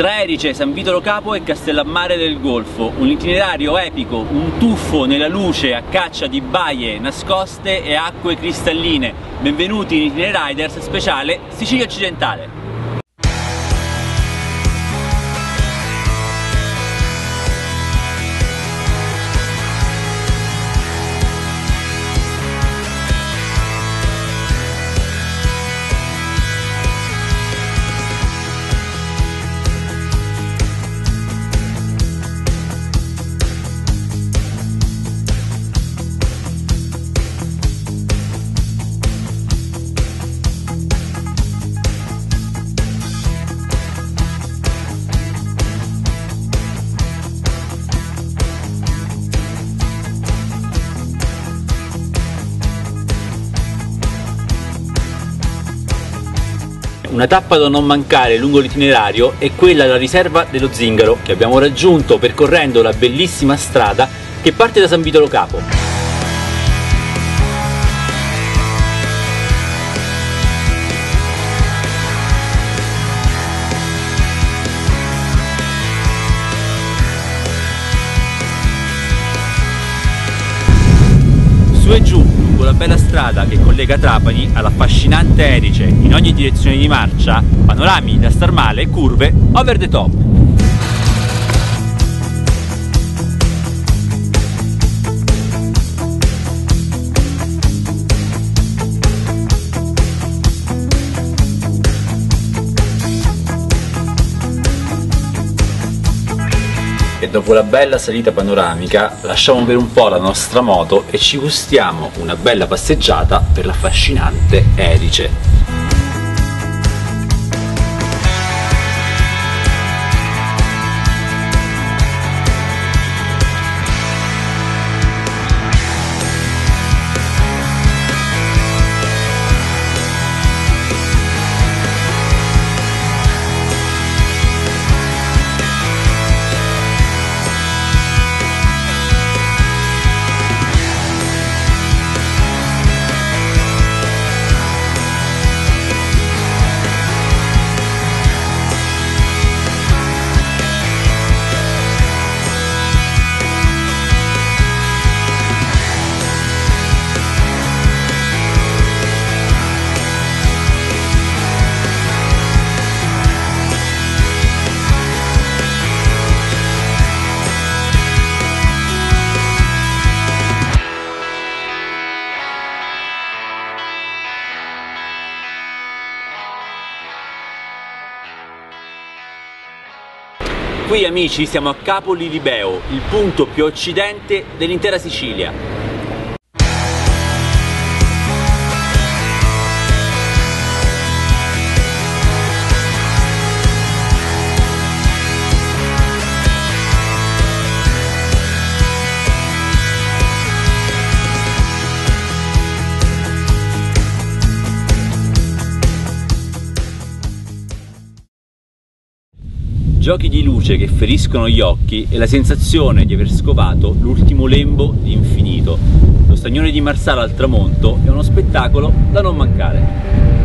tra Erice, San Vitolo Capo e Castellammare del Golfo, un itinerario epico, un tuffo nella luce a caccia di baie nascoste e acque cristalline. Benvenuti in Itineriders speciale Sicilia Occidentale. Una tappa da non mancare lungo l'itinerario è quella della riserva dello Zingaro, che abbiamo raggiunto percorrendo la bellissima strada che parte da San Vitolo Capo. Su e giù la bella strada che collega Trapani all'affascinante Erice in ogni direzione di marcia, panorami da star male curve over the top. E dopo la bella salita panoramica lasciamo per un po' la nostra moto e ci gustiamo una bella passeggiata per l'affascinante Erice. Qui amici siamo a Capo Lilibeo, il punto più occidente dell'intera Sicilia. Giochi di luce che feriscono gli occhi e la sensazione di aver scovato l'ultimo lembo di infinito. Lo stagnone di Marsala al tramonto è uno spettacolo da non mancare.